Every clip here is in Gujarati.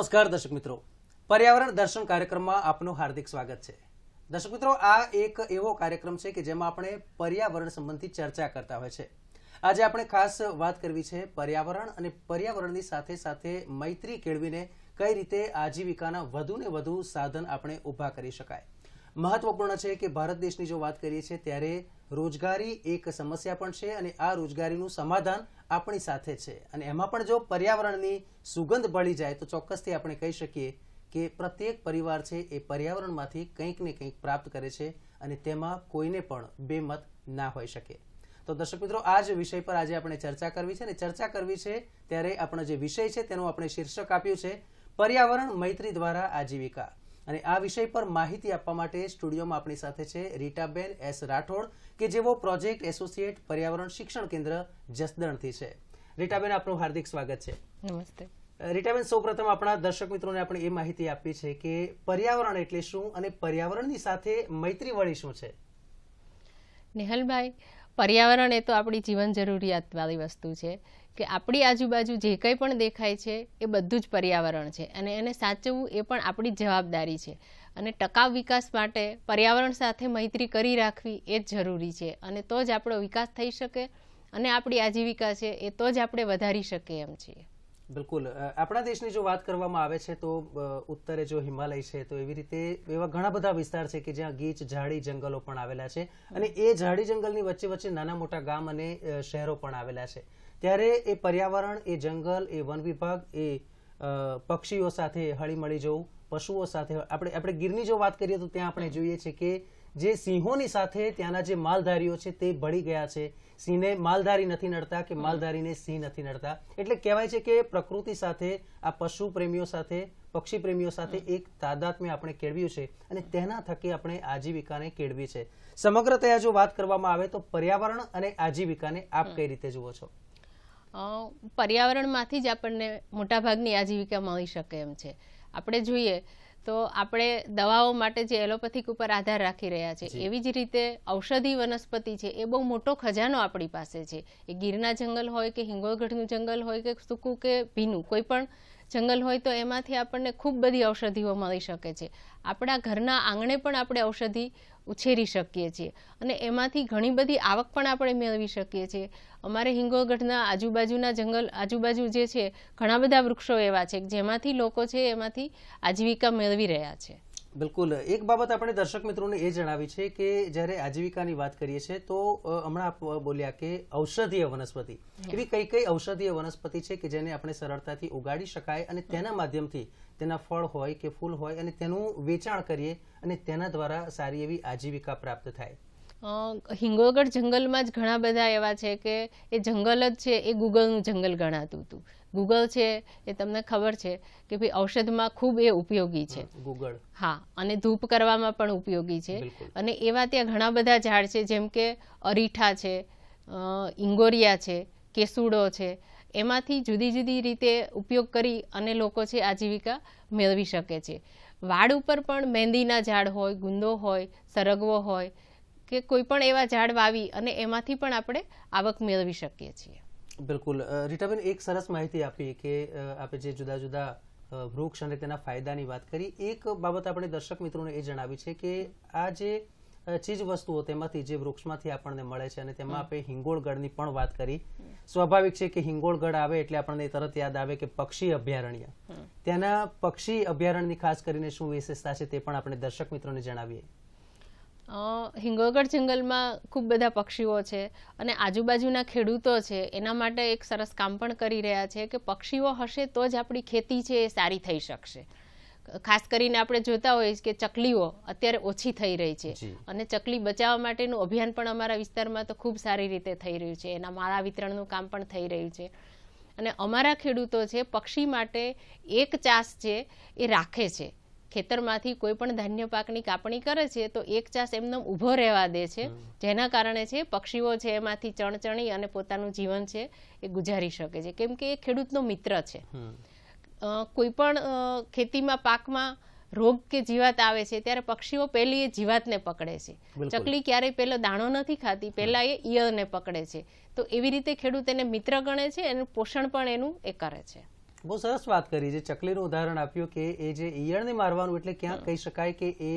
નમસ્કાર દર્શક મિત્રો. પર્યાવરણ દર્શન કાર્યક્રમમાં આપનું હાર્દિક સ્વાગત છે. દર્શક મિત્રો, આ એક એવો કાર્યક્રમ છે કે જેમાં આપણે પર્યાવરણ સંબંધી ચર્ચા કરતા હોય છે. આજે આપણે ખાસ વાત કરવી છે પર્યાવરણ અને પર્યાવરણની સાથે સાથે મૈત્રી કેળવીને કઈ રીતે આજીવિકાના વધુને વધુ સાધન આપણે ઊભા કરી શકાય. મહત્વપૂર્ણ છે કે ભારત દેશની જો વાત કરીએ છીએ ત્યારે રોજગારી એક સમસ્યા પણ છે અને આ રોજગારીનું સમાધાન આપણી સાથે છે. અને એમાં પણ જો પર્યાવરણની સુગંધ ભળી જાય તો ચોક્કસથી આપણે કહી શકીએ કે પ્રત્યેક પરિવાર છે એ પર્યાવરણમાંથી કંઈક ને કંઈક પ્રાપ્ત કરે છે અને તેમાં કોઈને પણ બેમત ના હોઈ શકે. તો દર્શક મિત્રો, આ જ વિષય પર આજે આપણે ચર્ચા કરવી છે અને ચર્ચા કરવી છે ત્યારે આપણો જે વિષય છે તેનું આપણે શીર્ષક આપ્યું છે, પર્યાવરણ મૈત્રી દ્વારા આજીવિકા. અને આ વિષય પર માહિતી આપવા માટે સ્ટુડિયોમાં આપણી સાથે છે રીટાબેન એસ રાઠોડ કે જેઓ પ્રોજેક્ટ એસોસિએટ પર્યાવરણ શિક્ષણ કેન્દ્ર જસદણથી છે. રીટાબેન આપનું હાર્દિક સ્વાગત છે. નમસ્તે. રીટાબેન સૌપ્રથમ આપણા દર્શક મિત્રોને આપણે એ માહિતી આપી છે કે પર્યાવરણ એટલે શું અને પર્યાવરણની સાથે મૈત્રી વળી શું છે? નેહલભાઈ પર્યાવરણ એ તો આપણી જીવન જરૂરિયાત વાળી વસ્તુ છે. કે આપણી આજુબાજુ જે કંઈ પણ દેખાય છે, એ બધું જ પર્યાવરણ છે. અને એને સાચવવું એ પણ આપણી જવાબદારી છે. અને ટકાઉ વિકાસ માટે પર્યાવરણ સાથે મૈત્રી કરી રાખવી એ જ જરૂરી છે. અને તો જ આપણો વિકાસ થઈ શકે અને આપણી આજીવિકા છે એ તો જ આપણે વધારી શકીએ એમ છીએ. બિલકુલ. આપણા દેશની જો વાત કરવામાં આવે છે તો ઉત્તરે જો હિમાલય છે તો એવી રીતે એવા ઘણા બધા વિસ્તાર છે કે જ્યાં ગીચ, ઝાડી, જંગલો પણ આવેલા છે. અને એ ઝાડી, જંગલની વચ્ચે વચ્ચે નાના મોટા ગામ અને શહેરો પણ આવેલા છે. ત્યારે એ પર્યાવરણ, એ જંગલ, એ વન વિભાગ, એ પક્ષીઓ સાથે હળીમળી જવું, પશુઓ સાથે આપણે આપણે ગીરની જો વાત કરીએ તો ત્યાં આપણે જોઈએ છે કે જે સિંહોની સાથે ત્યાંના જે માલધારીઓ છે તે ભળી ગયા છે. સિંહને માલધારી નથી નડતા કે માલધારીને સિંહ નથી નડતા. એટલે કહેવાય છે કે પ્રકૃતિ સાથે, આ પશુ પ્રેમીઓ સાથે, પક્ષી પ્રેમીઓ સાથે એક તાદાત્મ્ય આપણે કેળવ્યું છે અને તેના થકી આપણે આજીવિકાને કેળવી છે. સમગ્રતયા જો વાત કરવામાં આવે તો પર્યાવરણ અને આજીવિકાને આપ કઈ રીતે જુઓ છો? પર્યાવરણમાંથી જ આપણને મોટાભાગની આજીવિકા મળી શકે એમ છે. આપણે જોઈએ તો આપણે દવાઓ માટે જે એલોપેથિક ઉપર આધાર રાખી રહ્યા છે એવી જ રીતે ઔષધિ વનસ્પતિ છે એ બહુ મોટો ખજાનો આપણી પાસે છે. એ ગીરના જંગલ હોય કે હિંગોળગઢનું જંગલ હોય કે સૂકું કે ભીનું કોઈ પણ જંગલ હોય તો એમાંથી આપણને ખૂબ બધી ઔષધિઓ મળી શકે છે. આપણા ઘરના આંગણે પણ આપણે ઔષધિ ઉછેરી શકીએ છીએ. અને એમાંથી ઘણી બધી આવક પણ આપણે મેળવી શકીએ છીએ. અમારે હિંગોળગઢના આજુબાજુના જંગલ, આજુબાજુ જે છે, ઘણા બધા વૃક્ષો એવા છે, જેમાંથી લોકો છે, એમાંથી આજીવિકા મેળવી રહ્યા છે. બિલકુલ. એક બાબત આપણે દર્શક મિત્રોને એ જણાવી છે કે જ્યારે આજીવિકાની વાત કરીએ છીએ, તો હમણાં આપ બોલ્યા કે ઔષધીય વનસ્પતિ. એવી કઈ કઈ ઔષધીય વનસ્પતિ છે કે જેને આપણે સરળતાથી ઉગાડી શકાય અને તેના માધ્યમથી તેના ફળ હોય કે ફૂલ હોય અને તેનું વેચાણ કરીએ અને તેના દ્વારા સારી એવી આજીવિકા પ્રાપ્ત થાય? હિંગોળગઢ જંગલમાં જ ઘણા બધા એવા છે કે એ જંગલ જ છે એ ગૂગલનું જંગલ ગણાતું હતું. ગૂગલ છે એ તમને ખબર છે કે ભાઈ ઔષધમાં ખૂબ એ ઉપયોગી છે. ગૂગળ હા અને ધૂપ કરવામાં પણ ઉપયોગી છે. અને એવા ત્યાં ઘણા બધા ઝાડ છે જેમ કે અરીઠા છે ઇંગોરિયા છે કેસુડો છે. એમાંથી જુદી જુદી રીતે ઉપયોગ કરી અને લોકો છે આજીવિકા મેળવી શકે છે. વાડ ઉપર પણ મહેંદીના ઝાડ હોય ગુંદો હોય સરગવો હોય કે કોઈ પણ એવા ઝાડ વાવી અને એમાંથી પણ આપણે આવક મેળવી શકીએ છીએ. બિલકુલ. રીટાબેન એક સરસ માહિતી આપી કે આપણે જે જુદા જુદા વૃક્ષ અને તેના ફાયદાની વાત કરી. એક બાબત આપણે દર્શક મિત્રોને એ જણાવી છે કે આ જે ચીજ વસ્તુઓ તેમાંથી જે વૃક્ષમાંથી આપણને મળે છે અને તેમાં આપણે હિંગોળગઢની પણ વાત કરી. સ્વાભાવિક છે કે હિંગોળગઢ આવે એટલે આપણને તરત યાદ આવે કે પક્ષી અભયારણ્ય. ત્યાંના પક્ષી અભયારણ્યની ખાસ કરીને શું વિશેષતા છે તે પણ આપણે દર્શક મિત્રોને જણાવીએ. હિંગોળગઢ જંગલમાં ખૂબ બધા પક્ષીઓ છે અને આજુબાજુના ખેડૂતો છે. એના માટે એક સરસ કામ પણ કરી રહ્યા છે કે પક્ષીઓ હશે તો જ આપણી ખેતી છે એ સારી થઈ શકશે. ખાસ કરીને આપણે જોતા હોઈએ કે ચકલીઓ અત્યારે ઓછી થઈ રહી છે અને ચકલી બચાવવા માટેનું અભિયાન પણ અમારા વિસ્તારમાં તો ખૂબ સારી રીતે થઈ રહ્યું છે. એના માળા વિતરણનું કામ પણ થઈ રહ્યું છે. અને અમારા ખેડૂતો છે પક્ષી માટે એક ચાસ છે એ રાખે છે. ખેતરમાંથી કોઈ પણ ધાન્ય પાકની કાપણી કરે છે તો એક ચાસ એમને ઊભો રહેવા દે છે. જેના કારણે છે પક્ષીઓ છે એમાંથી ચણચણી અને પોતાનું જીવન છે એ ગુજારી શકે છે. કેમ કે એ ખેડૂતનો મિત્ર છે. કોઈ પણ ખેતીમાં પાકમાં રોગ કે જીવાત આવે છે ત્યારે પક્ષીઓ પહેલી એ જીવાતને પકડે છે. ચકલી ક્યારેય પહેલો દાણો નથી ખાતી પહેલા એ ઈયળને પકડે છે. તો એવી રીતે ખેડૂત એને મિત્ર ગણે છે એનું પોષણ પણ એનું એ કરે છે. બહુ સરસ વાત કરી. જે ચકલીનું ઉદાહરણ આપ્યું કે એ જે ઈયળને મારવાનું એટલે ક્યાં કહી શકાય કે એ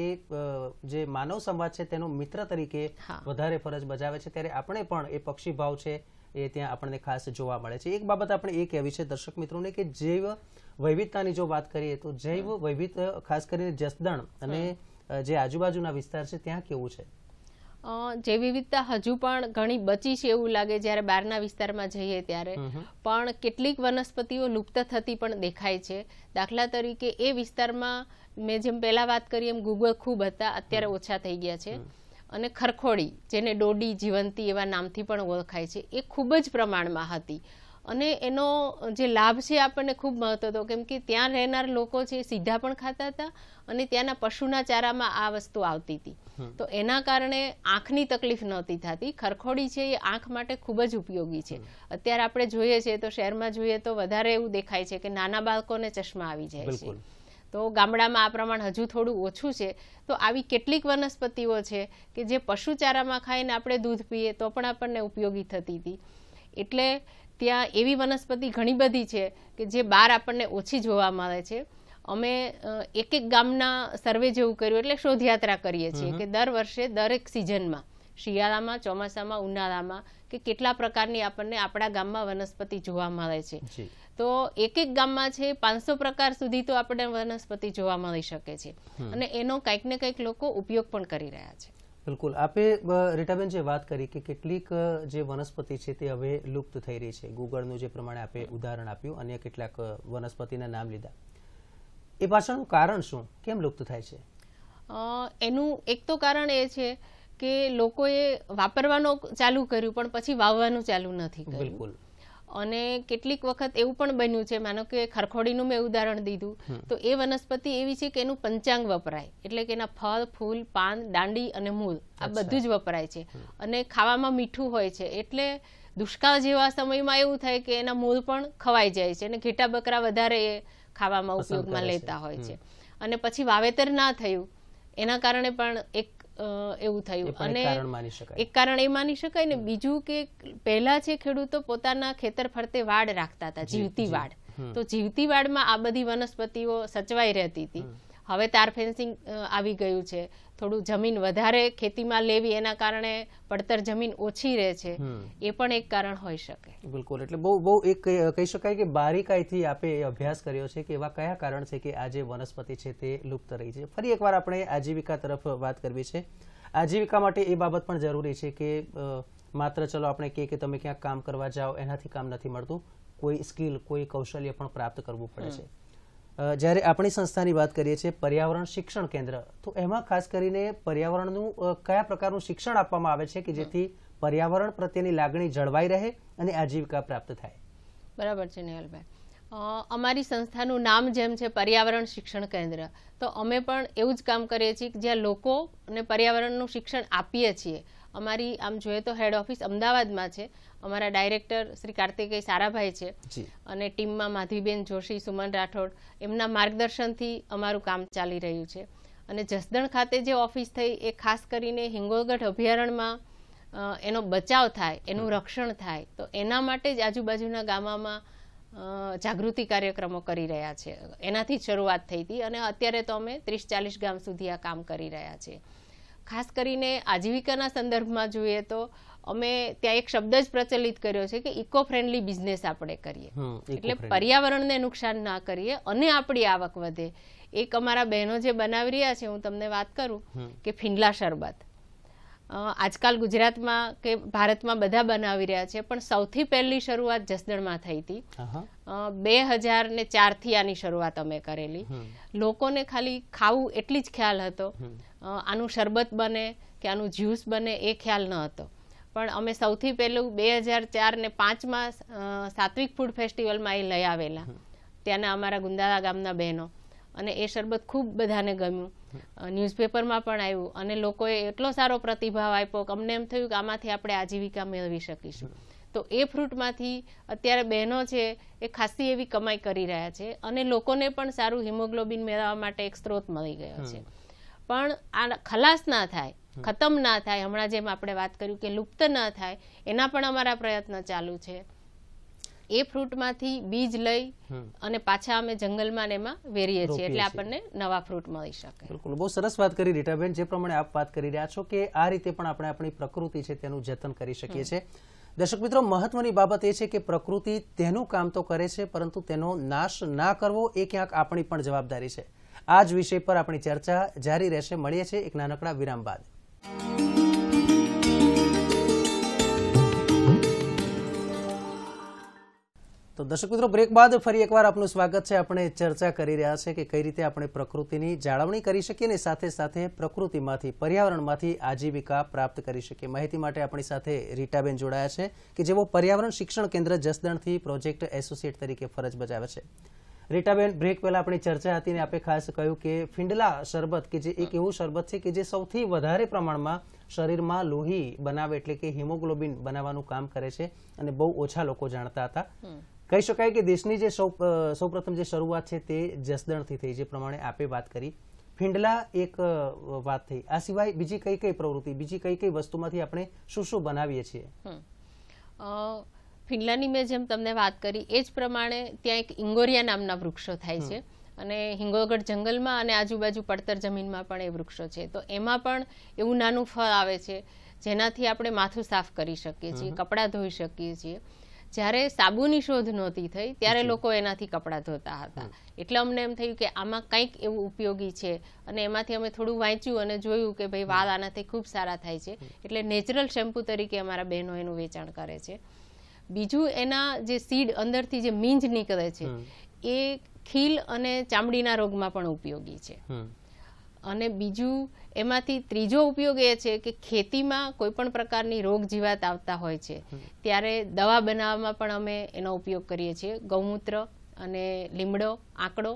જે માનવ સમાજ છે તેનો મિત્ર તરીકે વધારે ફરજ બજાવે છે. ત્યારે આપણે પણ એ પક્ષી ભાવ છે એ ત્યાં આપણને ખાસ જોવા મળે છે. એક બાબત આપણે એ કહેવી છે દર્શક મિત્રોને કે જૈવ વૈવિધતાની જો વાત કરીએ તો જૈવ વૈવિધ ખાસ કરીને જસદણ અને જે આજુબાજુના વિસ્તાર છે ત્યાં કેવું છે? જે વિવિધતા હજુ પણ ઘણી બચી છે એવું લાગે જ્યારે બહારના વિસ્તારમાં જઈએ ત્યારે. પણ કેટલીક વનસ્પતિઓ લુપ્ત થતી પણ દેખાય છે. દાખલા તરીકે એ વિસ્તારમાં મેં જેમ પહેલા વાત કરી એમ ગુગળ ખૂબ હતા અત્યારે ઓછા થઈ ગયા છે. અને ખરખોડી જેને ડોડી જીવંતી એવા નામથી પણ ઓળખાય છે એ ખૂબ જ પ્રમાણમાં હતી. અને એનો જે લાભ છે આપણને ખૂબ મહત્વ હતો કેમ કે ત્યાં રહેનાર લોકો છે સીધા પણ ખાતા હતા અને ત્યાંના પશુના ચારામાં આ વસ્તુ આવતી હતી. તો એના કારણે આંખની તકલીફ નહોતી થતી. ખરખોડી છે એ આંખ માટે ખૂબ જ ઉપયોગી છે. અત્યારે આપણે જોઈએ છીએ તો શહેરમાં જોઈએ તો વધારે એવું દેખાય છે કે નાના બાળકોને ચશ્મા આવી જાય છે. તો ગામડામાં આ પ્રમાણ હજુ થોડું ઓછું છે. તો આવી કેટલીક વનસ્પતિઓ છે કે જે પશુચારામાં ખાઈને આપણે દૂધ પીએ તો પણ આપણને ઉપયોગી થતી હતી. એટલે ત્યાં એવી વનસ્પતિ ઘણી બધી છે કે જે બહાર આપણને ઓછી જોવા મળે છે. અમે એક એક ગામના સર્વે જેવું કર્યું એટલે શોધયાત્રા કરીએ છીએ કે દર વર્ષે દરેક સિઝનમાં શિયાળામાં ચોમાસામાં ઉનાળામાં કે કેટલા પ્રકારની આપણને આપણા ગામમાં વનસ્પતિ જોવા મળે છે. તો એક એક ગામમાં છે પાંચસો પ્રકાર સુધી તો આપણે વનસ્પતિ જોવા મળી શકે છે. અને એનો કંઈક ને કંઈક લોકો ઉપયોગ પણ કરી રહ્યા છે. બિલકુલ. આપે રીટાબેન જે વાત કરી કે કેટલીક જે વનસ્પતિ છે તે હવે લુપ્ત થઈ રહી છે. ગુગળનું જે પ્રમાણે આપે ઉદાહરણ આપ્યું અન્ય કેટલાક વનસ્પતિના નામ લીધા. એ પાછળનું કારણ શું? કેમ લુપ્ત થાય છે? એનું એક તો કારણ એ છે કે લોકોએ વાપરવાનું ચાલુ કર્યું પણ પછી વાવવાનું ચાલુ નથી કર્યું. બિલકુલ. અને કેટલીક વખત એવું પણ બન્યું છે માનો કે ખરખોડીનું મેં ઉદાહરણ દીધું તો એ વનસ્પતિ એવી છે કે એનું પંચાંગ વપરાય. એટલે કે એના ફળ ફૂલ પાન દાંડી અને મૂળ આ બધું જ વપરાય છે. અને ખાવામાં મીઠું હોય છે એટલે દુષ્કાળ જેવા સમયમાં એવું થાય કે એના મૂળ પણ ખવાઈ જાય છે અને ઘેટા બકરા વધારે એ ખાવામાં ઉપયોગમાં લેતા હોય છે. અને પછી વાવેતર ના થયું એના કારણે પણ એક એવું થયું. અને એક કારણ એ માની શકાય ને બીજું કે પહેલા છે ખેડૂતો પોતાના ખેતર ફરતે વાડ રાખતા હતા જીવતી વાડ. તો જીવતી વાડમાં આ બધી વનસ્પતિઓ સચવાઈ રહેતી હતી. હવે તાર ફેન્સિંગ આવી ગયું છે. થોડું જમીન વધારે ખેતીમાં લેવી એના કારણે પડતર જમીન ઓછી રહે છે. એ પણ એક કારણ હોઈ શકે. બિલકુલ. એટલે બહુ બહુ એક કહી શકાય કે બારીકાઈથી આપે અભ્યાસ કર્યો છે કે એવા કયા કારણ છે કે આ જે વનસ્પતિ છે તે લુપ્ત રહી છે. ફરી એકવાર આપણે આજીવિકા તરફ વાત કરવી છે. આજીવિકા માટે એ બાબત પણ જરૂરી છે કે માત્ર ચલો આપણે કહીએ કે તમે ક્યાંક કામ કરવા જાઓ એનાથી કામ નથી મળતું. કોઈ સ્કિલ કોઈ કૌશલ્ય પણ પ્રાપ્ત કરવું પડે છે. જ્યારે આપણી સંસ્થાની વાત કરીએ છીએ પર્યાવરણ શિક્ષણ કેન્દ્ર, તો એમાં ખાસ કરીને પર્યાવરણનું કયા પ્રકારનું શિક્ષણ આપવામાં આવે છે કે જેથી પર્યાવરણ પ્રત્યેની લાગણી જળવાઈ રહે અને આજીવિકા પ્રાપ્ત થાય? બરાબર છે, નેહલભાઈ. અમારી સંસ્થાનું નામ જેમ છે પર્યાવરણ શિક્ષણ કેન્દ્ર. તો અમે પણ એવું જ કામ કરીએ છીએ કે જ્યાં લોકો અને પર્યાવરણનું શિક્ષણ આપીએ છીએ. અમારી આમ જોઈએ તો હેડ ઓફિસ અમદાવાદમાં છે. અમારા ડાયરેક્ટર શ્રી કાર્તિકેય સારાભાઈ છે. અને ટીમમાં માધવીબેન જોશી સુમન રાઠોડ એમના માર્ગદર્શનથી અમારું કામ ચાલી રહ્યું છે. અને જસદણ ખાતે જે ઓફિસ થઈ એ ખાસ કરીને હિંગોળગઢ અભયારણ્યમાં એનો બચાવ થાય એનું રક્ષણ થાય તો એના માટે જ આજુબાજુના ગામોમાં જાગૃતિ કાર્યક્રમો કરી રહ્યા છે. એનાથી જ શરૂઆત થઈ હતી અને અત્યારે તો અમે ત્રીસ ચાલીસ ગામ સુધી આ કામ કરી રહ્યા છીએ. ખાસ કરીને આજીવિકાના સંદર્ભમાં જોઈએ તો અમે ત્યાં એક શબ્દ જ પ્રચલિત કર્યો છે કે ઇકો ફ્રેન્ડલી બિઝનેસ આપણે કરીએ. એટલે પર્યાવરણને નુકસાન ના કરીએ અને આપણી આવક વધે. એક અમારા બહેનો જે બનાવી રહ્યા છે હું તમને વાત કરું કે ફિંડલા શરબત. આજકાલ ગુજરાતમાં કે ભારતમાં બધા બનાવી રહ્યા છે પણ સૌથી પહેલી શરૂઆત જસદણમાં થઈ હતી. બે હજાર ને ચારથી આની શરૂઆત અમે કરેલી. લોકોને ખાલી ખાવું એટલી જ ખ્યાલ હતો. આનું શરબત બને કે આનું જ્યુસ બને એ ખ્યાલ ન હતો. પણ અમે સૌથી પહેલું બે હજાર ચાર ને પાંચમાં સાત્વિક ફૂડ ફેસ્ટિવલમાં એ લઈ આવેલા. ત્યાંના અમારા ગુંદાળા ગામના બહેનો. અને એ શરબત ખૂબ બધાને ગમ્યું. ન્યૂઝપેપરમાં પણ આવ્યું અને લોકોએ એટલો સારો પ્રતિભાવ આપ્યો કે અમને એમ થયું કે આમાંથી આપણે આજીવિકા મેળવી શકીશું. તો એ ફ્રૂટમાંથી અત્યારે બહેનો છે એ ખાસી એવી કમાઈ કરી રહ્યા છે અને લોકોને પણ સારું હિમોગ્લોબિન મેળવવા માટે એક સ્ત્રોત મળી ગયો છે. પણ આ ખલાસ ના થાય ખતમ ના થાય હમણાં જેમ આપણે વાત કર્યું કે લુપ્ત ના થાય એના પણ અમારા પ્રયત્ન ચાલુ છે. એ ફ્રૂટમાંથી બીજ લઈ અને પાછા અમે જંગલમાં એમાં વેરીએ છીએ. એટલે આપણને નવા ફ્રૂટ મળી શકે. બિલકુલ. બહુ સરસ વાત કરી રીટાબેન. જે પ્રમાણે આપ વાત કરી રહ્યા છો કે આ રીતે પણ આપણે આપણી પ્રકૃતિ છે તેનું જતન કરી શકીએ છીએ. દર્શક મિત્રો મહત્વની બાબત એ છે કે પ્રકૃતિ તેનું કામ તો કરે છે પરંતુ તેનો નાશ ના કરવો એ ક્યાંક આપણી પણ જવાબદારી છે. આ જ વિષય પર આપણી ચર્ચા જારી રહેશે. મળીએ છીએ એક નાનકડા વિરામ બાદ. તો દર્શક મિત્રો બ્રેક બાદ ફરી એકવાર આપનું સ્વાગત છે. આપણે ચર્ચા કરી રહ્યા છે કે કઈ રીતે આપણે પ્રકૃતિની જાળવણી કરી શકીએ અને સાથે સાથે પ્રકૃતિમાંથી, પર્યાવરણમાંથી આજીવિકા પ્રાપ્ત કરી શકીએ. માહિતી માટે આપણી સાથે રીટાબેન જોડાયા છે કે જેઓ પર્યાવરણ શિક્ષણ કેન્દ્ર જસદણથી પ્રોજેક્ટ એસોસિએટ તરીકે ફરજ બજાવે છે. રીટાબેન બ્રેક પહેલા આપણી ચર્ચા હતી ને આપે ખાસ કહ્યું કે ફિંડલા શરબત કે જે એક એવું શરબત છે કે જે સૌથી વધારે પ્રમાણમાં શરીરમાં લોહી બનાવે એટલે કે હિમોગ્લોબિન બનાવવાનું કામ કરે છે અને બહુ ઓછા લોકો જાણતા હતા. કહી શકાય કે દેશની જે સૌ સૌપ્રથમ જે શરૂઆત છે તે જસદણથી થઈ જે પ્રમાણે આપે વાત કરી. ફિંડલા એક વાત થઈ. આ સિવાય બીજી કઈ કઈ પ્રવૃત્તિ બીજી કઈ કઈ વસ્તુમાંથી આપણે શું શું બનાવીએ છીએ? ફિનલાની મેં જેમ તમને વાત કરી એ જ પ્રમાણે ત્યાં એક ઇંગોરિયા નામના વૃક્ષો થાય છે. અને હિંગોગઢ જંગલમાં અને આજુબાજુ પડતર જમીનમાં પણ એ વૃક્ષો છે. તો એમાં પણ એવું નાનું ફળ આવે છે જેનાથી આપણે માથું સાફ કરી શકીએ છીએ કપડાં ધોઈ શકીએ છીએ. જ્યારે સાબુની શોધ નહોતી થઈ ત્યારે લોકો એનાથી કપડાં ધોતા હતા. એટલે અમને એમ થયું કે આમાં કંઈક એવું ઉપયોગી છે અને એમાંથી અમે થોડું વાંચ્યું અને જોયું કે ભાઈ વાળ આનાથી ખૂબ સારા થાય છે. એટલે નેચરલ શેમ્પુ તરીકે અમારા બહેનો એનું વેચાણ કરે છે. બીજું એના જે સીડ અંદરથી જે મીંજ નીકળે છે એ ખીલ અને ચામડીના રોગમાં પણ ઉપયોગી છે. અને બીજું એમાંથી ત્રીજો ઉપયોગ એ છે કે ખેતીમાં કોઈ પણ પ્રકારની રોગ જીવાત આવતા હોય છે. ત્યારે દવા બનાવવામાં પણ અમે એનો ઉપયોગ કરીએ છીએ. ગૌમૂત્ર અને લીમડો આંકડો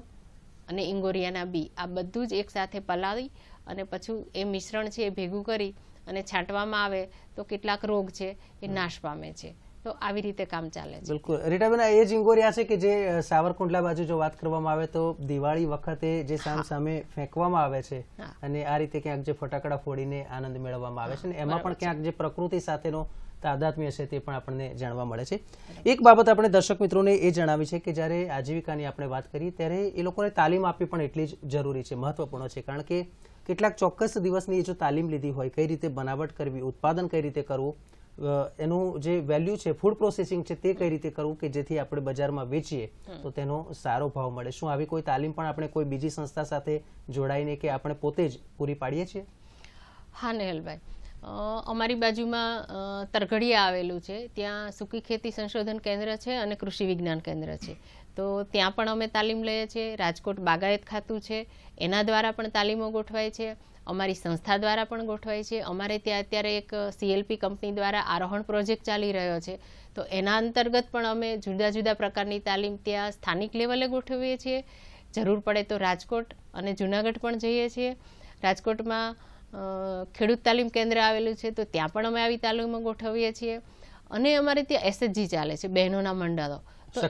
અને ઇંગોરિયાના બી. આ બધું જ એકસાથે પલાળી અને પછી એ મિશ્રણ છે એ ભેગું કરી અને છાંટવામાં આવે તો કેટલાક રોગ છે એ નાશ પામે છે. તો આવી રીતે કામ ચાલે છે. બિલકુલ. રીટાબેન એ જ ઇંગોરિયા છે કે જે સાવરકુંડલા બાજુ જો વાત કરવામાં આવે તો દિવાળી વખતે જે સામ સામે ફેંકવામાં આવે છે અને આ રીતે ક્યાંક જે ફટાકડા ફોડીને આનંદ મેળવવામાં આવે છે અને એમાં પણ ક્યાંક જે પ્રકૃતિ સાથેનો તાદાત્મ્ય છે તે પણ આપણને જાણવા મળે છે. એક બાબત આપણે દર્શક મિત્રોને એ જણાવી છે કે જ્યારે આજીવિકાની આપણે વાત કરી ત્યારે એ લોકોને તાલીમ આપવી પણ એટલી જ જરૂરી છે મહત્વપૂર્ણ છે. કારણ કે કેટલાક ચોક્કસ દિવસની જો તાલીમ લીધી હોય કઈ રીતે બનાવટ કરવી ઉત્પાદન કઈ રીતે કરવું એનું જે વેલ્યુ છે ફૂડ પ્રોસેસિંગ છે તે કઈ રીતે કરવું કે જેથી આપણે બજારમાં વેચીએ તો તેનો સારો ભાવ મળે. શું આવી કોઈ તાલીમ પણ આપણે કોઈ બીજી સંસ્થા સાથે જોડાઈને કે આપણે પોતે જ પૂરી પાડીએ છીએ? હા નેહલભાઈ. અમારી બાજુમાં તરઘડિયા આવેલું છે. ત્યાં સૂકી ખેતી સંશોધન કેન્દ્ર છે અને કૃષિ વિજ્ઞાન કેન્દ્ર છે. તો ત્યાં પણ અમે તાલીમ લઈએ છીએ. રાજકોટ બાગાયત ખાતું છે. એના દ્વારા પણ તાલીમો ગોઠવાય છે. અમારી સંસ્થા દ્વારા પણ ગોઠવાય છે. અમારે ત્યાં અત્યારે એક સીએલપી કંપની દ્વારા આરોહણ પ્રોજેક્ટ ચાલી રહ્યો છે. તો એના અંતર્ગત પણ અમે જુદા જુદા પ્રકારની તાલીમ ત્યાં સ્થાનિક લેવલે ગોઠવીએ છીએ. જરૂર પડે તો રાજકોટ અને જુનાગઢ પણ જઈએ છીએ. રાજકોટમાં ખેડૂત તાલીમ કેન્દ્ર આવેલું છે તો ત્યાં પણ અમે આવી તાલીમો ગોઠવીએ છીએ. અને અમારે ત્યાં એસએચજી ચાલે છે બહેનોના મંડળો. તો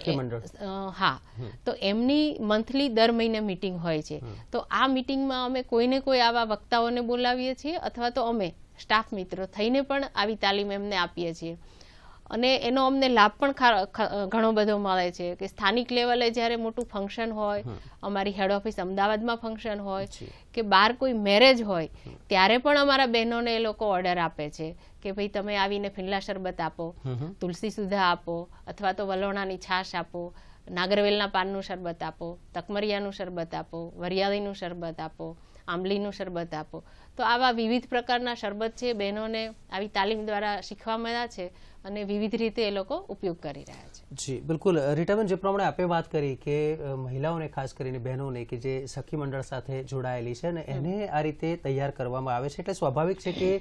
હા. તો એમની મંથલી દર મહિને મિટિંગ હોય છે. તો આ મિટિંગમાં અમે કોઈને કોઈ આવા વક્તાઓને બોલાવીએ છીએ અથવા તો અમે સ્ટાફ મિત્રો થઈને પણ આવી તાલીમ એમને આપીએ છીએ. અને એનો અમને લાભ પણ ઘણો બધો મળે છે કે સ્થાનિક લેવલે જ્યારે મોટું ફંક્શન હોય અમારી હેડ ઓફિસ અમદાવાદમાં ફંક્શન હોય કે બહાર કોઈ મેરેજ હોય ત્યારે પણ અમારા બહેનોને એ લોકો ઓર્ડર આપે છે કે ભાઈ તમે આવીને ફિનલા શરબત આપો તુલસી સુધા આપો અથવા તો વલોણાની છાશ આપો નાગરવેલના પાનનું શરબત આપો તકમરિયાનું શરબત આપો વરિયાળીનું શરબત આપો આંબલીનું શરબત આપો. તો આવા વિવિધ પ્રકારના શરબત છે બહેનોને આવી તાલીમ દ્વારા શીખવા મળ્યા છે. અને વિવિધ રીતે એ લોકો ઉપયોગ કરી રહ્યા છે. જી બિલકુલ. રીટાબેન જે પ્રમાણે આપે વાત કરી કે મહિલાઓને ખાસ કરીને બહેનોને કે જે સખી મંડળ સાથે જોડાયેલી છે ને એને આ રીતે તૈયાર કરવામાં આવે છે એટલે સ્વાભાવિક છે કે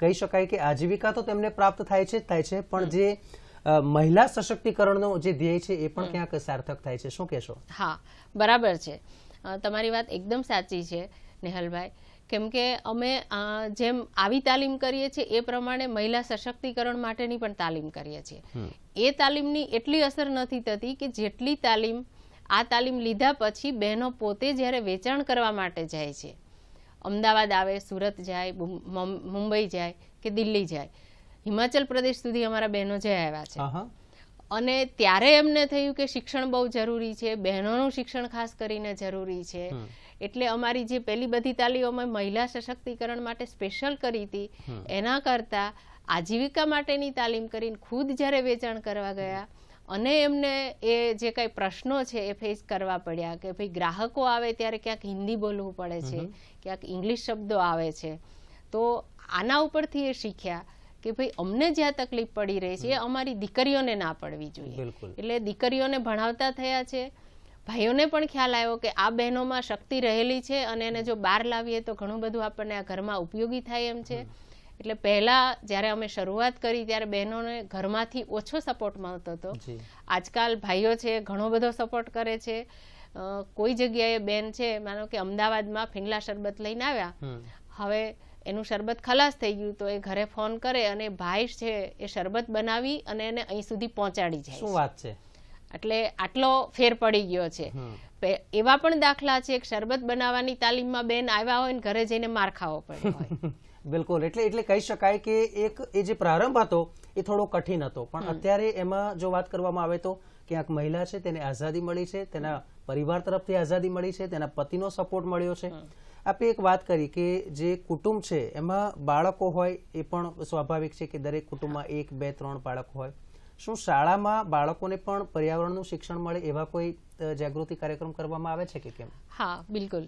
કહી શકાય કે આજીવિકા તો તેમને પ્રાપ્ત થાય છે થાય છે પણ જે મહિલા સશક્તિકરણનો જે ધ્યેય છે એ પણ ક્યાંક સાર્થક થાય છે. શું કહેશો? હા બરાબર છે. તમારી વાત એકદમ સાચી છે નેહલભાઈ. કેમ કે અમે જેમ આવી તાલીમ કરીએ છીએ એ પ્રમાણે મહિલા સશક્તિકરણ માટેની પણ તાલીમ કરીએ છીએ. એ તાલીમની એટલી અસર નથી થતી કે જેટલી તાલીમ આ તાલીમ લીધા પછી બહેનો પોતે જ્યારે વેચાણ કરવા માટે જાય છે અમદાવાદ આવે સુરત જાય મુંબઈ જાય કે દિલ્હી જાય હિમાચલ પ્રદેશ સુધી અમારા બહેનો જઈ આવ્યા છે. અને ત્યારે એમને થયું કે શિક્ષણ બહુ જરૂરી છે બહેનોનું શિક્ષણ ખાસ કરીને જરૂરી છે. એટલે અમારી જે પેલી બધી તાલીઓ અમે મહિલા સશક્તિકરણ માટે સ્પેશિયલ કરી હતી એના કરતાં આજીવિકા માટેની તાલીમ કરીને ખુદ જ્યારે વેચાણ કરવા ગયા અને એમને એ જે કંઈ પ્રશ્નો છે એ ફેસ કરવા પડ્યા કે ભાઈ ગ્રાહકો આવે ત્યારે ક્યાંક હિન્દી બોલવું પડે છે ક્યાંક ઇંગ્લિશ શબ્દો આવે છે. તો આના ઉપરથી એ શીખ્યા કે ભાઈ અમને જ્યાં તકલીફ પડી રહી છે એ અમારી દીકરીઓને ના પડવી જોઈએ. એટલે દીકરીઓને ભણાવતા થયા છે ભાઈઓને પણ ખ્યાલ આવ્યો કે આ બહેનોમાં શક્તિ રહેલી છે અને એને જો બહાર લાવીએ તો ઘણું બધું આપણને આ ઘરમાં ઉપયોગી થાય એમ છે. એટલે પહેલા જ્યારે અમે શરૂઆત કરી ત્યારે બહેનોને ઘરમાંથી ઓછો સપોર્ટ મળતો હતો. આજકાલ ભાઈઓ છે ઘણો બધો સપોર્ટ કરે છે. કોઈ જગ્યાએ બેન છે માનો કે અમદાવાદમાં ફિંગલા શરબત લઈને આવ્યા. હવે એનું શરબત ખલાસ થઈ ગયું તો એ ઘરે ફોન કરે અને ભાઈ છે એ શરબત બનાવી અને એને અહીં સુધી પહોંચાડી જાય શું વાત છે? એટલે આટલો ફેર પડી ગયો છે. એવા પણ દાખલા છે કે શરબત બનાવવાની તાલીમમાં બેન આવ્યા હોય ને ઘરે જઈને માર ખાવો પડ્યો હોય. બિલકુલ એટલે એટલે કહી શકાય કે એક એ જે પ્રારંભ હતો એ થોડો કઠિન હતો. પણ અત્યારે એમાં જો વાત કરવામાં આવે તો ક્યાંક મહિલા છે તેને આઝાદી મળી છે તેના પરિવાર તરફથી આઝાદી મળી છે તેના પતિનો સપોર્ટ મળ્યો છે. આપે એક વાત કરી કે જે કુટુંબ છે એમાં બાળકો હોય એ પણ સ્વાભાવિક છે કે દરેક કુટુંબમાં એક બે ત્રણ બાળકો હોય. શું શાળામાં બાળકોને પણ પર્યાવરણનું શિક્ષણ મળે એવા કોઈ જાગૃતિ કાર્યક્રમ કરવામાં આવે છે કે કેમ? હા, બિલકુલ.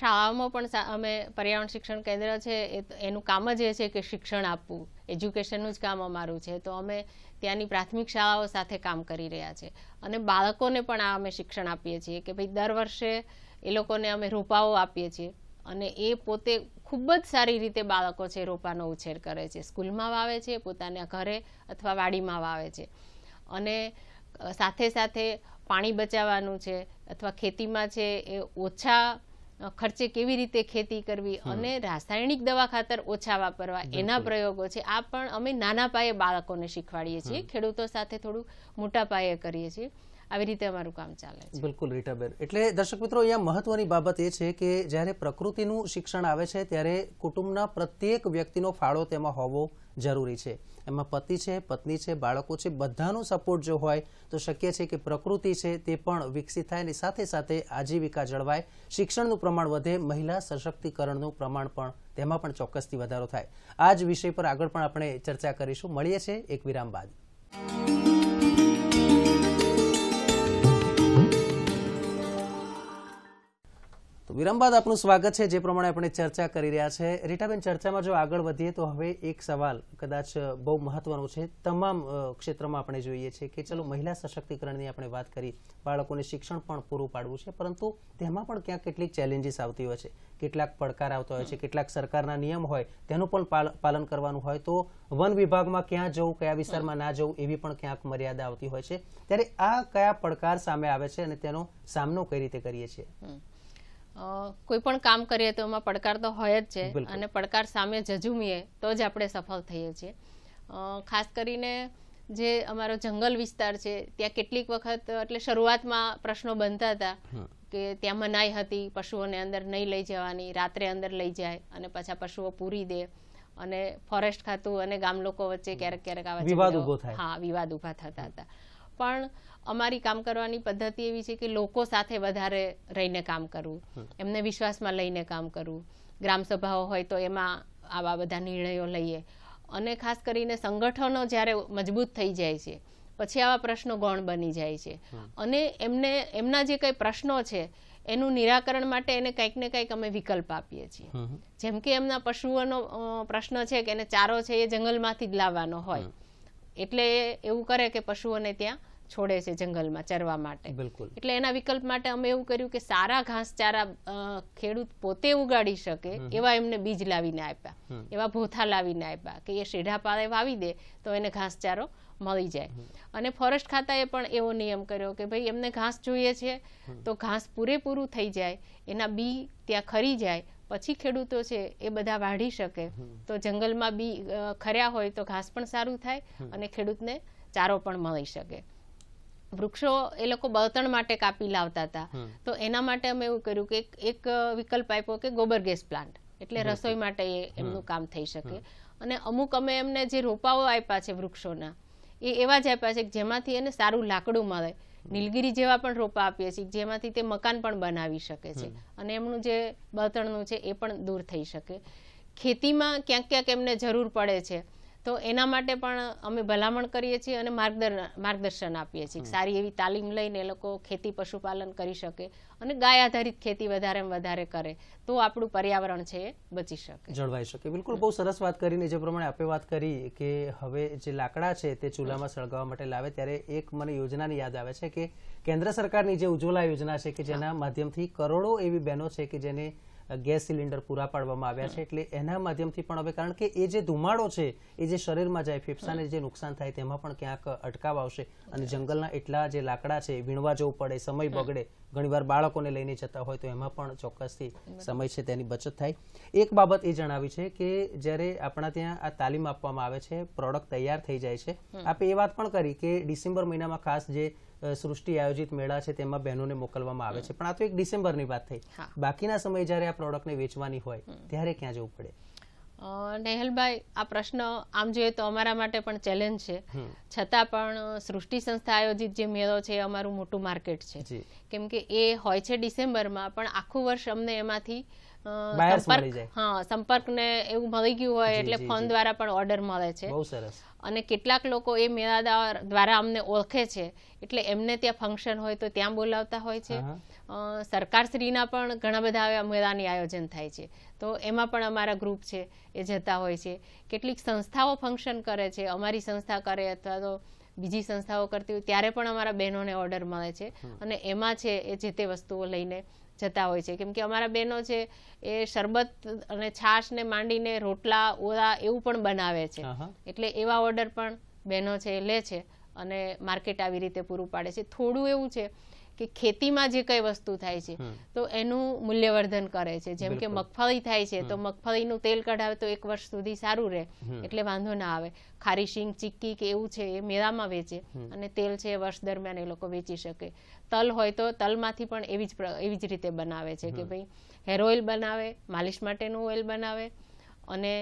શાળાઓમાં પણ અમે પર્યાવરણ શિક્ષણ કેન્દ્ર છે એનું કામ જ એ છે કે શિક્ષણ આપવું. એજ્યુકેશનનું જ કામ અમારું છે. તો અમે ત્યાંની પ્રાથમિક શાળાઓ સાથે કામ કરી રહ્યા છે. અને બાળકોને પણ આ અમે શિક્ષણ આપીએ છીએ કે ભાઈ દર વર્ષે એ લોકોને અમે રૂપાઓ આપીએ છીએ. અને એ પોતે ખૂબ જ સારી રીતે બાળકો છે રોપાનો ઉછેર કરે છે. સ્કૂલમાં વાવે છે પોતાના ઘરે અથવા વાડીમાં વાવે છે. અને સાથે સાથે પાણી બચાવવાનું છે અથવા ખેતીમાં છે એ ઓછા ખર્ચે કેવી રીતે ખેતી કરવી અને રાસાયણિક દવા ખાતર ઓછા વાપરવા એના પ્રયોગો છે. આ પણ અમે નાના પાયે બાળકોને શીખવાડીએ છીએ. ખેડૂતો સાથે થોડું મોટા પાયે કરીએ છીએ. આવી રીતે અમારું કામ ચાલે છે. બિલકુલ, રીટાબેન. એટલે દર્શક મિત્રો, અહીંયા મહત્વની બાબત એ છે કે જ્યારે પ્રકૃતિનું શિક્ષણ આવે છે, ત્યારે કુટુંબના પ્રત્યેક વ્યક્તિનો ફાળો તેમાં હોવો જરૂરી છે. એમાં પતિ છે, પત્ની છે, બાળકો છે, બધાનો સપોર્ટ જો હોય, તો શક્ય છે કે પ્રકૃતિ છે તે પણ વિકસિત થાય અને સાથે સાથે આજીવિકા જળવાય. શિક્ષણનું પ્રમાણ વધે, મહિલા સશક્તિકરણનું પ્રમાણ પણ તેમાં પણ ચોક્કસથી વધારો થાય. આ જ વિષય પર આગળ પણ આપણે ચર્ચા કરીશું. મળીએ છીએ એક વિરામ બાદ. તો વિરામ બાદ આપનું સ્વાગત છે. જે પ્રમાણે આપણે ચર્ચા કરી રહ્યા છે. રીટાબેન, ચર્ચામાં જો આગળ વધીએ તો હવે એક સવાલ કદાચ બહુ મહત્વનો છે. તમામ ક્ષેત્રમાં આપણે જોઈએ છે કે ચલો મહિલા સશક્તિકરણની આપણે વાત કરી, બાળકોને શિક્ષણ પણ પૂરું પાડવું છે, પરંતુ તેમાં પણ ક્યાંક કેટલીક ચેલેન્જીસ આવતી હોય છે. કેટલાક પડકાર આવતા હોય છે, કેટલાક સરકારના નિયમ હોય, તેનું પણ પાલ- પાલન કરવાનું હોય. તો વન વિભાગમાં ક્યાં જવું, કયા વિસ્તારમાં ના જવું, એવી પણ ક્યાંક મર્યાદા આવતી હોય છે. ત્યારે આ કયા પડકાર સામે આવે છે અને તેનો સામનો કઈ રીતે કરીએ છીએ? કોઈ પણ કામ કરીએ તો એમાં પડકાર તો હોય જ છે અને પડકાર સામે જજુમીએ તો જ આપણે સફળ થઈએ છીએ. અ, ખાસ કરીને જે અમારો જંગલ વિસ્તાર છે ત્યાં કેટલીક વખત એટલે શરૂઆતમાં પ્રશ્નો બનતા હતા કે ત્યાં મનાઈ હતી પશુઓને અંદર નહીં લઈ જવાની રાત્રે અંદર લઈ જાય અને પાછા પશુઓ પૂરી દે અને ફોરેસ્ટ ખાતું અને ગામ લોકો વચ્ચે ક્યારેક ક્યારેક આવા વિવાદ ઊભો થાય. હા વિવાદ ઊભા થતા હતા. પણ અમારી કામ કરવાની પદ્ધતિ એવી છે કે લોકો સાથે વધારે રહીને કામ કરવું. એમને વિશ્વાસમાં લઈને કામ કરવું. ગ્રામ સભાઓ હોય તો એમાં આવા બધા નિર્ણયો લઈએ. અને ખાસ કરીને સંગઠનો જ્યારે મજબૂત થઈ જાય છે પછી આવા પ્રશ્નો ગૌણ બની જાય છે. અને એમને એમના જે કંઈ પ્રશ્નો છે એનું નિરાકરણ માટે એને કંઈક ને કંઈક અમે વિકલ્પ આપીએ છીએ. જેમ કે એમના પશુઓનો પ્રશ્ન છે કે એને ચારો છે એ જંગલમાંથી જ લાવવાનો હોય. એટલે એવું કરે કે પશુઓને ત્યાં છોડે છે જંગલમાં ચરવા માટે. બિલકુલ. એટલે એના વિકલ્પ માટે અમે એવું કર્યું કે સારા ઘાસચારા ખેડૂત પોતે ઉગાડી શકે એવા એમને બીજ લાવીને આપ્યા. એવા ભોથા લાવીને આપ્યા કે એ શેઢા પાળે વાવી દે તો એને ઘાસચારો મળી જાય. અને ફોરેસ્ટ ખાતાએ પણ એવો નિયમ કર્યો કે ભાઈ એમને ઘાસ જોઈએ છે તો ઘાસ પૂરેપૂરું થઈ જાય એના બી ત્યાં ખરી જાય પછી ખેડૂતો છે એ બધા વાઢી શકે. તો જંગલમાં બી ખર્યા હોય તો ઘાસ પણ સારું થાય અને ખેડૂતને ચારો પણ મળી શકે. વૃક્ષો એ લોકો બળતણ માટે કાપી લાવતા હતા. તો એના માટે અમે એવું કર્યું કે એક- વિકલ્પ આપ્યો કે ગોબર ગેસ પ્લાન્ટ. એટલે રસોઈ માટે એમનું કામ થઈ શકે. અને અમુક અમે એમને જે રોપાઓ આપ્યા છે વૃક્ષોના એ એવા જ આપ્યા છે કે જેમાંથી એને સારું લાકડું મળે. નીલગીરી જેવા પણ રોપા આપીએ છીએ જેમાંથી તે મકાન પણ બનાવી શકે છે. અને એમનું જે બળતણનું છે એ પણ દૂર થઈ શકે. ખેતીમાં ક્યાંક ક્યાંક એમને જરૂર પડે છે. તો એના માટે પણ અમે ભલામણ કરીએ છીએ અને માર્ગદર- માર્ગદર્શન આપીએ છીએ. સારી એવી તાલીમ લઈને એ લોકો ખેતી પશુપાલન કરી શકે અને ગાય આધારિત ખેતી વધારે વધારે કરે તો આપણું પર્યાવરણ છે એ બચી શકે. જળવાઈ શકે. બિલકુલ બહુ સરસ વાત કરીને જે પ્રમાણે આપે વાત કરી કે હવે જે લાકડા છે તે ચૂલામાં સળગાવવા માટે લાવે ત્યારે એક મને યોજનાની યાદ આવે છે કે કેન્દ્ર સરકારની જે ઉજ્જવલા યોજના છે કે જેના માધ્યમથી કરોડો એવી બહેનો છે કે જેને ગેસ સિલિન્ડર પૂરા પાડવામાં આવ્યા છે. એટલે એના માધ્યમથી પણ હવે કારણ કે એ જે ધુમાડો છે એ જે શરીરમાં જાય ફેફસાને જે નુકસાન થાય તેમાં પણ ક્યાંક અટકાવ આવશે. અને જંગલના એટલા જે લાકડા છે વીણવા જવું પડે સમય બગડે ઘણીવાર બાળકોને લઈને જતા હોય તો એમાં પણ ચોક્કસથી સમય છે તેની બચત થાય. એક બાબત એ જણાવી છે કે જ્યારે આપણા ત્યાં આ તાલીમ આપવામાં આવે છે પ્રોડક્ટ તૈયાર થઈ જાય છે આપે એ વાત પણ કરી કે ડિસેમ્બર મહિનામાં ખાસ જે સૃષ્ટિ આયોજિત મેળા છે તેમાં બહેનોને મોકલવામાં આવે છે. પણ આ તો એક ડિસેમ્બરની વાત થઈ. બાકીના સમયે જ્યારે આ પ્રોડક્ટને વેચવાની હોય ત્યારે ક્યાં જવું પડે? નેહલભાઈ આ પ્રશ્ન આમ જોઈએ તો અમારા માટે પણ ચેલેન્જ છે. છતાં પણ સૃષ્ટિ સંસ્થા આયોજિત જે મેળો છે એ અમારું મોટું માર્કેટ છે. કેમ કે એ હોય છે ડિસેમ્બરમાં પણ આખું વર્ષ અમને એમાંથી સંપર્ક. હા સંપર્કને એવું મળી ગયું હોય એટલે ફોન દ્વારા પણ ઓર્ડર મળે છે. બહુ સરસ. અને કેટલાક લોકો એ મેળા દ્વારા અમને ઓળખે છે. એટલે એમને ત્યાં ફંક્શન હોય તો ત્યાં બોલાવતા હોય છે. સરકારશ્રીના પણ ઘણા બધા આવા મેળાની આયોજન થાય છે. તો એમાં પણ અમારા ગ્રુપ છે એ જતા હોય છે. કેટલીક સંસ્થાઓ ફંક્શન કરે છે. અમારી સંસ્થા કરે અથવા તો બીજી સંસ્થાઓ કરતી હોય ત્યારે પણ અમારા બહેનોને ઓર્ડર મળે છે. અને એમાં છે એ જે તે વસ્તુઓ લઈને જતા હોય છે. કેમ કે અમારા બહેનો છે એ શરબત અને છાશ ને માંડીને રોટલા ઓળા એવું પણ બનાવે છે. એટલે એવા ઓર્ડર પણ બહેનો છે લે છે અને માર્કેટ આવી રીતે પૂરું પાડે છે. થોડું એવું છે કે ખેતીમાં જે કઈ વસ્તુ થાય છે તો એનું મૂલ્યવર્ધન કરે છે. જેમ કે મગફળી થાય છે તો મગફળીનું તેલ કઢાવે તો એક વર્ષ સુધી સારું રહે એટલે વાંધો ના આવે. ખારી શીંગ ચીક્કી કે એવું છે એ મેળામાં વેચે અને તેલ છે એ વર્ષ દરમિયાન એ લોકો વેચી શકે. તલ હોય તો તલમાંથી પણ એવી જ પ્ર- એવી જ રીતે બનાવે છે કે ભાઈ હેર ઓઇલ બનાવે માલિશ માટેનું ઓઇલ બનાવે અને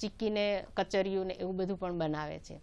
ચીક્કીને કચરિયું ને એવું બધું પણ બનાવે છે.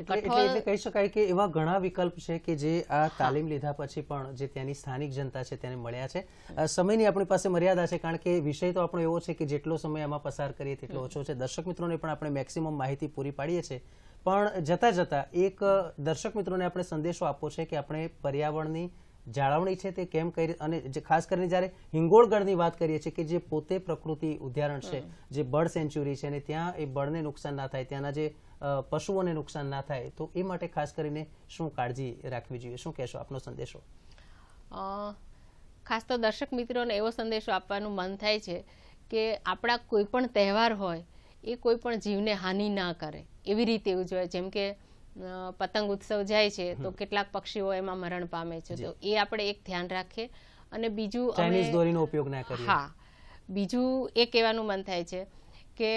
એટલે એટલે કહી શકાય કે એવા ઘણા વિકલ્પ છે કે જે આ તાલીમ લીધા પછી પણ જે ત્યાંની સ્થાનિક જનતા છે તેને મળ્યા છે. સમયની આપણી પાસે મર્યાદા છે કારણ કે વિષય તો આપણો એવો છે કે જેટલો સમય આમાં પસાર કરીએ તેટલો ઓછો છે. દર્શક મિત્રોને પણ આપણે મેક્સિમમ માહિતી પૂરી પાડીએ છીએ. પણ જતા જતા એક દર્શક મિત્રોને આપણે સંદેશો આપવો છે કે આપણે પર્યાવરણની જાળવણી છે તે કેમ કરી અને જે ખાસ કરીને જ્યારે હિંગોળગઢની વાત કરીએ છીએ કે જે પોતે પ્રકૃતિ ઉદ્યારણ છે જે બર્ડ સેન્ચ્યુરી છે અને ત્યાં એ બર્ડને નુકસાન ના થાય. ત્યાંના જે પશુઓને નુકસાન ના થાય તો એ માટે ખાસ કરીને શું કાળજી રાખવી જોઈએ? શું કહેશો આપનો સંદેશો? ખાસ તો દર્શક મિત્રોને એવો સંદેશો આપવાનું મન થાય છે કે આપણા કોઈ પણ તહેવાર હોય એ કોઈ પણ જીવને હાનિ ના કરે. એવી રીતે ઉજવાય જેમ કે પતંગ ઉત્સવ જાય છે તો કેટલાક પક્ષીઓ એમાં મરણ પામે છે. તો એ આપણે એક ધ્યાન રાખીએ અને બીજું દોરીનો ઉપયોગ ના કરીએ. હા. બીજું એ કહેવાનું મન થાય છે કે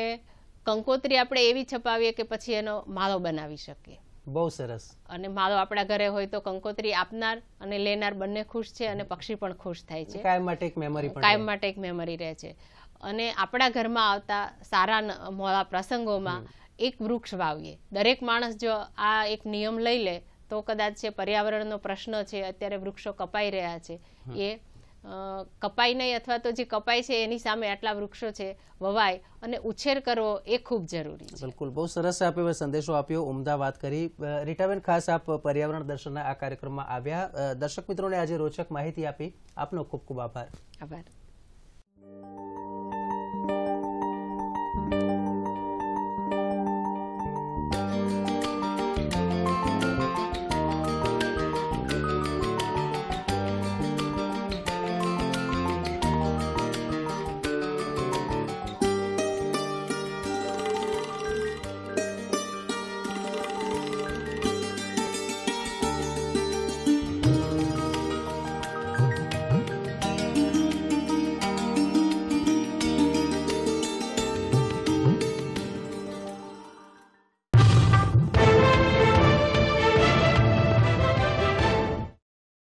કંકોત્રી આપણે એવી છપાવીએ કે પછી એનો માળો બનાવી શકીએ. બહુ સરસ. અને માળો આપણા ઘરે હોય તો કંકોત્રી આપનાર અને લેનાર બંને ખુશ છે અને પક્ષી પણ ખુશ થાય છે. કાયમ માટે એક મેમરી પણ કાયમ માટે એક મેમરી રહે છે. અને આપણા ઘરમાં આવતા સારા મોળા પ્રસંગોમાં એક વૃક્ષ વાવીએ. દરેક માણસ જો આ એક નિયમ લઈ લે તો કદાચ છે પર્યાવરણનો પ્રશ્ન છે અત્યારે વૃક્ષો કપાઈ રહ્યા છે. એ અ, કપાઈ નહીં અથવા તો જે કપાય છે એની સામે આટલા વૃક્ષો છે વવાય અને ઉછેર કરવો એ ખૂબ જરૂરી છે. બિલકુલ. બહુ સરસ આપે સંદેશો આપ્યો ઉમદા વાત કરી. રીટાબેન ખાસ આપ પર્યાવરણ દર્શનના આ કાર્યક્રમમાં આવ્યા. દર્શક મિત્રોને આજે રોચક માહિતી આપી. આપનો ખૂબ ખૂબ આભાર. આભાર.